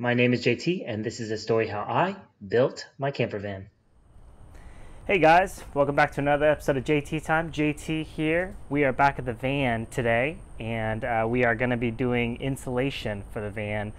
My name is JT, and this is a story how I built my camper van. Hey guys, welcome back to another episode of JT Time. JT here. We are back at the van today, and uh, we are going to be doing insulation for the van.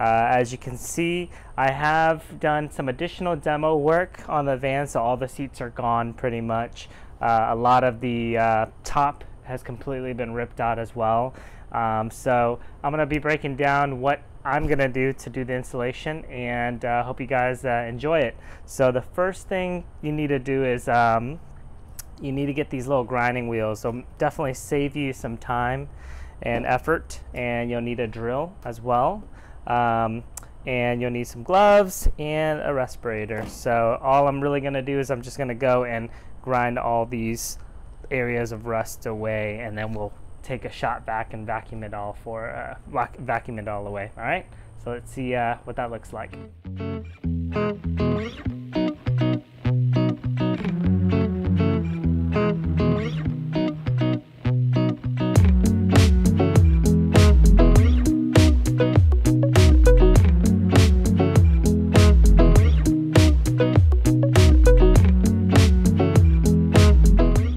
Uh, as you can see, I have done some additional demo work on the van, so all the seats are gone pretty much. Uh, a lot of the uh, top has completely been ripped out as well. Um, so I'm going to be breaking down what I'm going to do to do the installation and uh, hope you guys uh, enjoy it. So the first thing you need to do is um, you need to get these little grinding wheels. So definitely save you some time and effort and you'll need a drill as well. Um, and you'll need some gloves and a respirator. So all I'm really going to do is I'm just going to go and grind all these areas of rust away and then we'll take a shot back and vacuum it all for uh, vacuum it all away. All right. So let's see uh, what that looks like.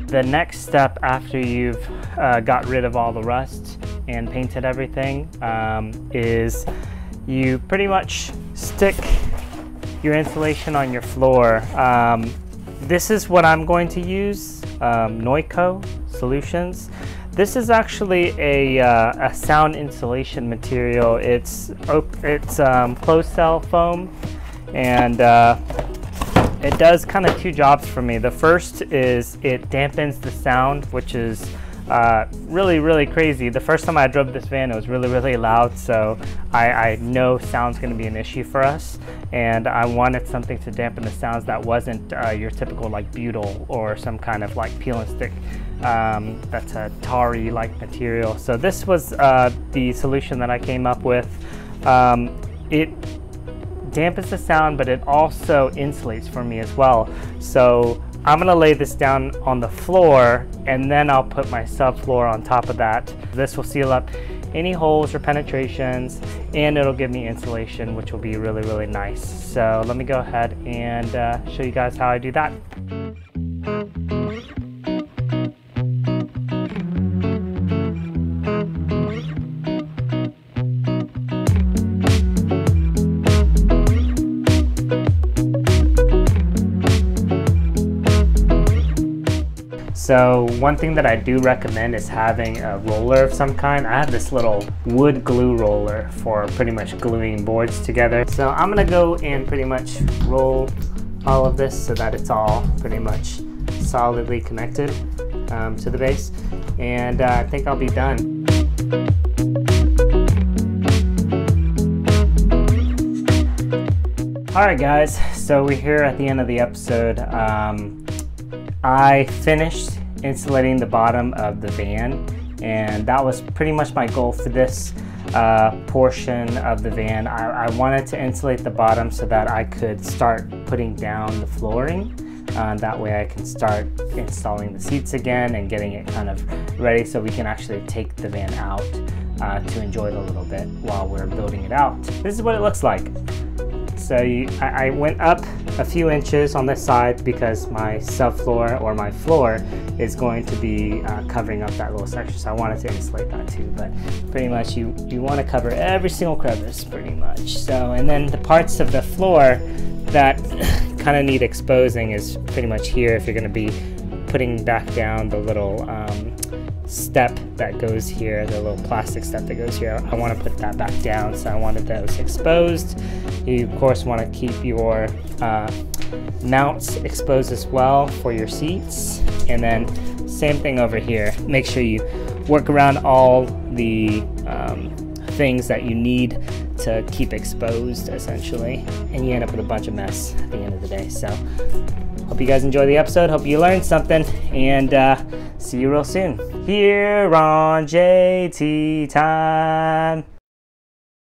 The next step after you've uh, got rid of all the rust and painted everything um, is you pretty much stick your insulation on your floor. Um, this is what I'm going to use, um, Noico Solutions. This is actually a, uh, a sound insulation material. It's, it's um, closed cell foam and uh, it does kind of two jobs for me. The first is it dampens the sound, which is uh, really, really crazy. The first time I drove this van, it was really, really loud, so I, I know sound's going to be an issue for us, and I wanted something to dampen the sounds that wasn't uh, your typical like butyl or some kind of like peel and stick um, that's a tarry like material. So this was uh, the solution that I came up with. Um, it dampens the sound, but it also insulates for me as well. So I'm gonna lay this down on the floor and then I'll put my subfloor on top of that. This will seal up any holes or penetrations and it'll give me insulation which will be really really nice. So let me go ahead and uh, show you guys how I do that. So one thing that I do recommend is having a roller of some kind. I have this little wood glue roller for pretty much gluing boards together. So I'm gonna go and pretty much roll all of this so that it's all pretty much solidly connected um, to the base. And uh, I think I'll be done. All right guys, so we're here at the end of the episode. Um, I finished insulating the bottom of the van and that was pretty much my goal for this uh, portion of the van. I, I, wanted to insulate the bottom so that I could start putting down the flooring. Uh, that way I can start installing the seats again and getting it kind of ready so we can actually take the van out uh, to enjoy it a little bit while we're building it out. This is what it looks like. So you, I, I, went up a few inches on this side because my subfloor or my floor is going to be uh, covering up that little section. So I wanted to insulate that too, but pretty much you, you want to cover every single crevice pretty much. So, and then the parts of the floor that kind of need exposing is pretty much here if you're going to be putting back down the little um, step that goes here, the little plastic step that goes here. I want to put that back down, so I wanted those exposed. You of course want to keep your uh, mounts exposed as well for your seats. And then same thing over here. Make sure you work around all the um, things that you need to keep exposed essentially. And you end up with a bunch of mess at the end of the day. So hope you guys enjoy the episode. Hope you learned something and uh, see you real soon here on JT Time.